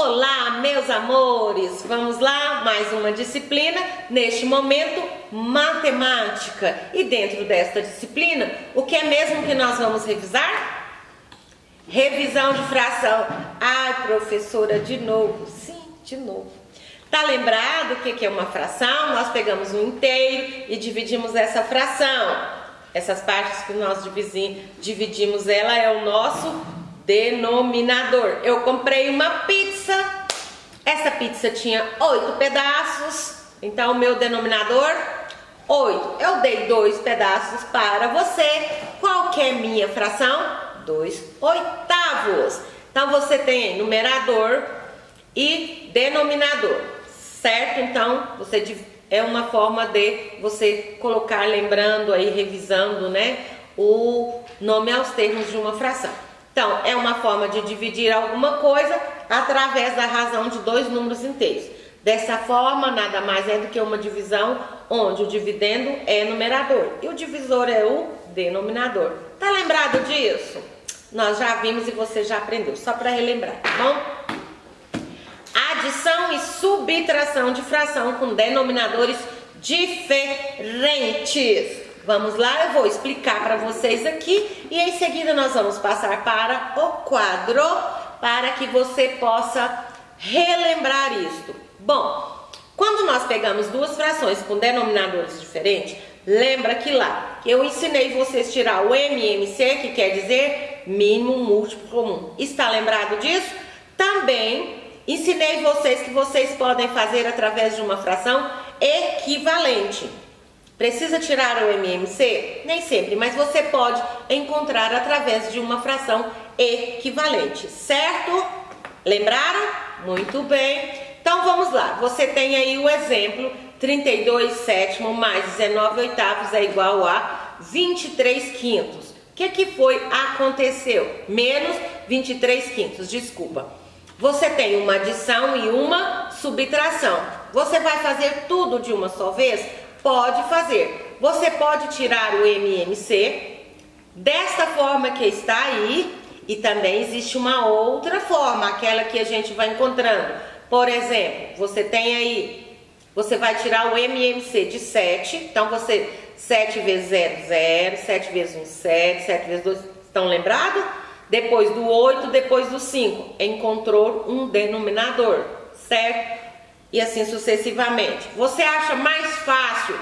Olá, meus amores! Vamos lá, mais uma disciplina, neste momento, matemática. E dentro desta disciplina, o que é mesmo que nós vamos revisar? Revisão de fração. Ai, professora, de novo. Sim, de novo. Tá lembrado o que é uma fração? Nós pegamos um inteiro e dividimos essa fração. Essas partes que nós dividimos, ela é o nosso denominador. Eu comprei uma pizza, essa pizza tinha oito pedaços, então o meu denominador, oito. Eu dei dois pedaços para você. Qual que é minha fração? Dois oitavos. Então você tem numerador e denominador, certo? Então você é uma forma de você colocar, lembrando aí, revisando, né, o nome aos termos de uma fração. Então, é uma forma de dividir alguma coisa através da razão de dois números inteiros. Dessa forma, nada mais é do que uma divisão onde o dividendo é numerador e o divisor é o denominador. Tá lembrado disso? Nós já vimos e você já aprendeu, só para relembrar, tá bom? Adição e subtração de fração com denominadores diferentes. Vamos lá, eu vou explicar para vocês aqui e em seguida nós vamos passar para o quadro para que você possa relembrar isto. Bom, quando nós pegamos duas frações com denominadores diferentes, lembra que lá eu ensinei vocês tirar o MMC, que quer dizer mínimo múltiplo comum. Está lembrado disso? Também ensinei vocês que vocês podem fazer através de uma fração equivalente. Precisa tirar o MMC? Nem sempre, mas você pode encontrar através de uma fração equivalente, certo? Lembraram? Muito bem. Então vamos lá, você tem aí o exemplo 32 sétimo mais 19 oitavos é igual a 23 quintos. O que, que foi aconteceu? Menos 23 quintos, desculpa. Você tem uma adição e uma subtração. Você vai fazer tudo de uma só vez? Pode fazer. Você pode tirar o MMC desta forma que está aí e também existe uma outra forma, aquela que a gente vai encontrando. Por exemplo, você tem aí, você vai tirar o MMC de 7, então você 7 vezes 0, 0, 7 vezes 1, 7, 7 vezes 2, estão lembrados? Depois do 8, depois do 5, encontrou um denominador, certo? e assim sucessivamente. Você acha mais fácil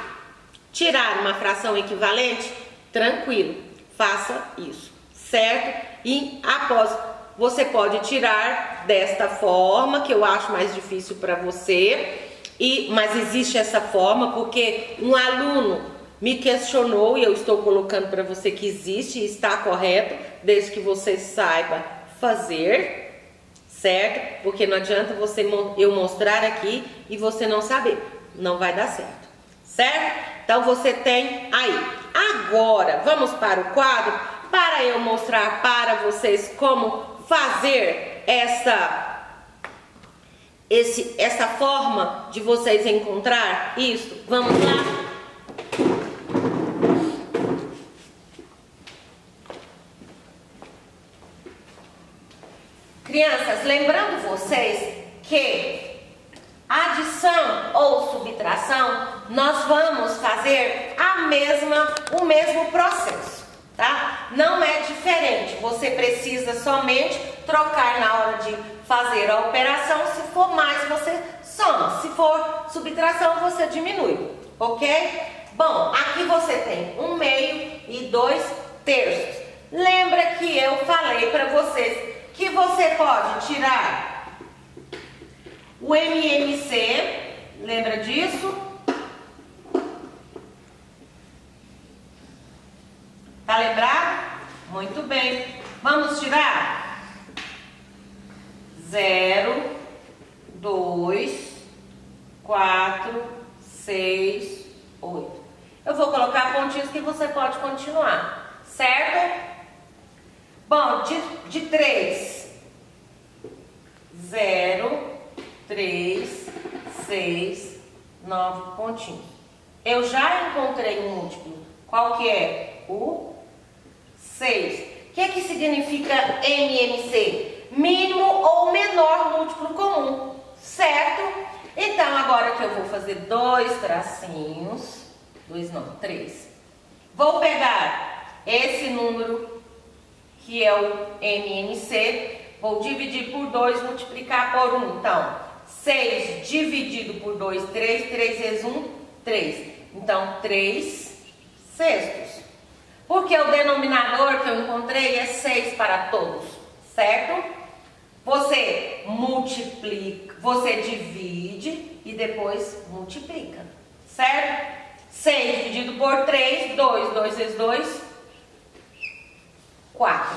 tirar uma fração equivalente? Tranquilo, faça isso, certo? E após você pode tirar desta forma, que eu acho mais difícil para você, e mas existe essa forma porque um aluno me questionou e eu estou colocando para você que existe e está correto, desde que você saiba fazer, certo? Porque não adianta você eu mostrar aqui e você não saber, não vai dar certo, certo? Então você tem aí. Agora vamos para o quadro para eu mostrar para vocês como fazer essa esse essa forma de vocês encontrar isso. Vamos lá. Crianças, lembrando vocês que adição ou subtração, nós vamos fazer a mesma, o mesmo processo, tá? Não é diferente. Você precisa somente trocar na hora de fazer a operação. Se for mais, você soma. Se for subtração, você diminui, ok? Bom, aqui você tem um meio e dois terços. Lembra que eu falei para vocês que você pode tirar o MMC, lembra disso? Lembrado? Muito bem. Vamos tirar? Zero, dois, quatro, seis, oito. Eu vou colocar pontinhos que você pode continuar, certo? Bom, de, de 3. 0, 3, 6, 9 pontinhos. Eu já encontrei um múltiplo. Qual que é? O 6. O que, é que significa MMC? mínimo ou menor múltiplo comum, certo? Então, agora que eu vou fazer dois tracinhos, dois não, três. Vou pegar esse número, que é o MNC, vou dividir por 2, multiplicar por 1. Um. Então, 6 dividido por 2, 3, 3 vezes 1, 3. Então, 3 sextos. Porque o denominador que eu encontrei é 6 para todos, certo? Você multiplica, você divide e depois multiplica, certo? 6 dividido por 3, 2, 2 vezes 2, 4.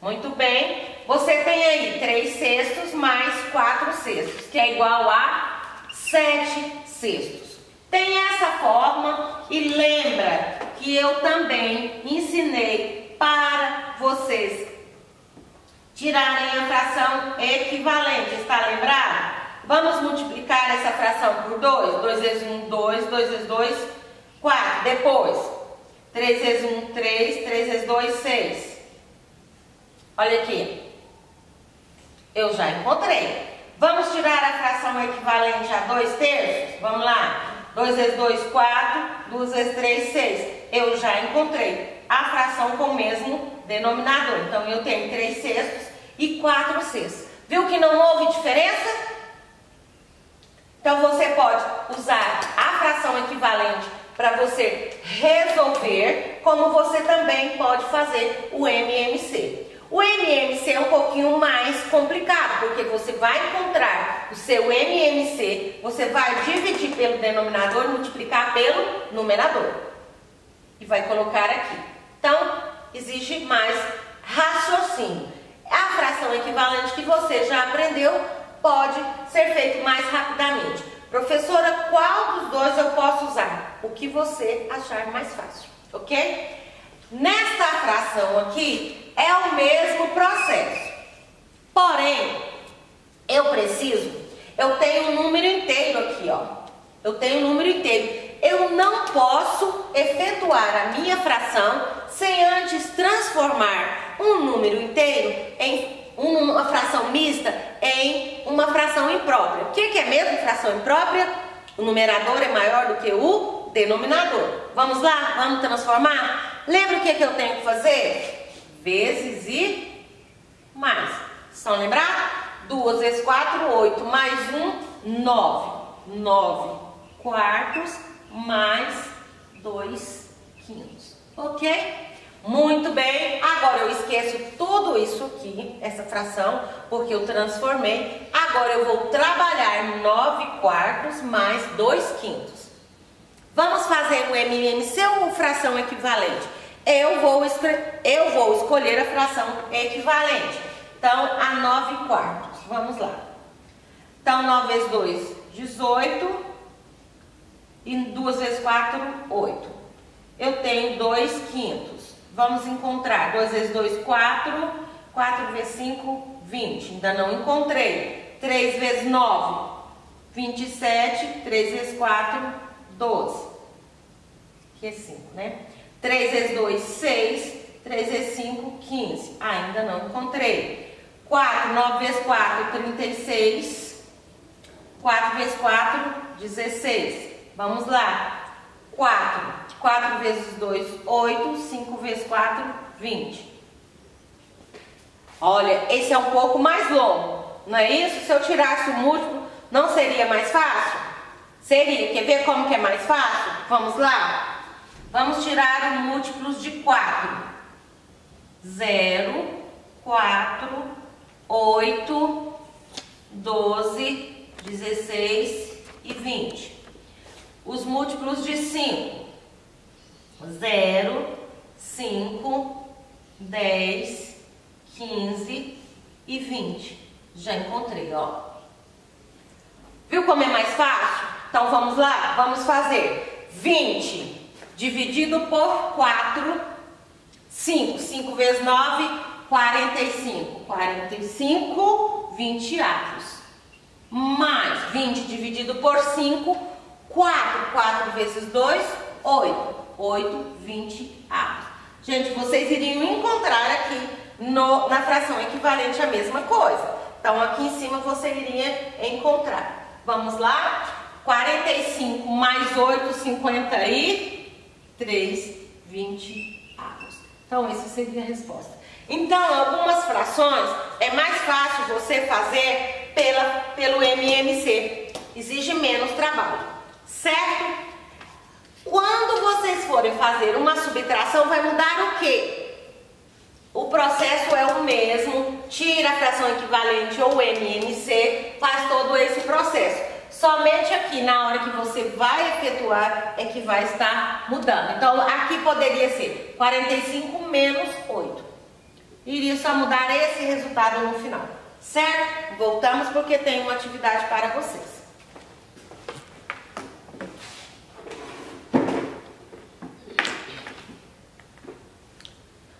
Muito bem. Você tem aí 3 sextos mais 4 sextos, que é igual a 7 sextos. Tem essa forma e lembra que eu também ensinei para vocês tirarem a fração equivalente. Está lembrado? Vamos multiplicar essa fração por 2. 2 vezes 1, 2. 2 vezes 2, 4. Depois, 3 vezes 1, 3. 3 vezes 2, 6. Olha aqui. Eu já encontrei. Vamos tirar a fração equivalente a 2 terços? Vamos lá. 2 vezes 2, 4. 2 vezes 3, 6. Eu já encontrei a fração com o mesmo denominador. Então, eu tenho 3 sextos e 4 sextos. Viu que não houve diferença? Então você pode usar a fração equivalente para você resolver, como você também pode fazer o MMC. O MMC é um pouquinho mais complicado, porque você vai encontrar o seu MMC, você vai dividir pelo denominador e multiplicar pelo numerador. E vai colocar aqui. Então, exige mais raciocínio. A fração equivalente que você já aprendeu pode ser feito mais rapidamente. Professora, qual dos dois eu posso usar? O que você achar mais fácil, ok? Nesta fração aqui é o mesmo processo. Porém, eu preciso, eu tenho um número inteiro aqui, ó. Eu tenho um número inteiro. Eu não posso efetuar a minha fração sem antes transformar um número inteiro em uma fração mista em uma fração imprópria. O que é mesmo fração imprópria? O numerador é maior do que o denominador. Vamos lá? Vamos transformar? Lembra o que, é que eu tenho que fazer? Vezes e mais. Estão lembrados? 2 vezes 4, 8, mais 1, 9. 9 quartos mais 2 quintos. Ok? Muito bem, agora eu esqueço tudo isso aqui, essa fração, porque eu transformei. Agora eu vou trabalhar 9 quartos mais 2 quintos. Vamos fazer o MMC ou fração equivalente? Eu vou, eu vou escolher a fração equivalente. Então, a 9 quartos. Vamos lá. Então, 9 vezes 2, 18. E 2 vezes 4, 8. Eu tenho 2 quintos. Vamos encontrar 2 vezes 2, 4. 4 vezes 5, 20. Ainda não encontrei. 3 vezes 9, 27. 3 vezes 4, 12. Que é 5, né? 3 vezes 2, 6. 3 vezes 5, 15. Ainda não encontrei. 4, 9 vezes 4, 36. 4 vezes 4, 16. Vamos lá. 4. 4 vezes 2, 8. 5 vezes 4, 20. Olha, esse é um pouco mais longo, não é isso? Se eu tirasse o múltiplo, não seria mais fácil? Seria. Quer ver como que é mais fácil? Vamos lá? Vamos tirar os múltiplos de 4. 0, 4, 8, 12, 16 e 20. Os múltiplos de 5. 0, 5, 10, 15 e 20. Já encontrei, ó. Viu como é mais fácil? Então vamos lá, vamos fazer 20 dividido por 4, 5. 5 vezes 9, 45. 45, 20 avos. Mais 20 dividido por 5, 4. 4 vezes 2, 8. 8, 20 avos. Gente, vocês iriam encontrar aqui no, na fração equivalente a mesma coisa. Então, aqui em cima você iria encontrar. Vamos lá? 45 mais 8, 53, 20 avos. Então, essa seria a resposta. Então, algumas frações é mais fácil você fazer pela, pelo MMC. Exige menos trabalho, certo? Quando vocês forem fazer uma subtração, vai mudar o quê? O processo é o mesmo, tira a fração equivalente ou MMC, faz todo esse processo. Somente aqui, na hora que você vai efetuar, é que vai estar mudando. Então, aqui poderia ser 45 menos 8. Iria só mudar esse resultado no final, certo? Voltamos porque tem uma atividade para vocês.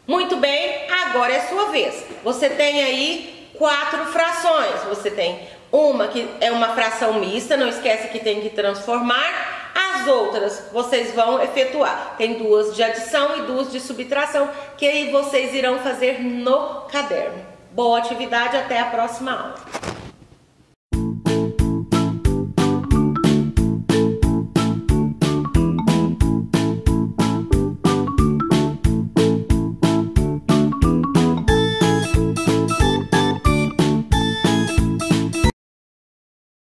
Muito bem, agora é sua vez. Você tem aí quatro frações. Você tem uma que é uma fração mista, não esquece que tem que transformar. As outras vocês vão efetuar. Tem duas de adição e duas de subtração, que aí vocês irão fazer no caderno. Boa atividade, até a próxima aula.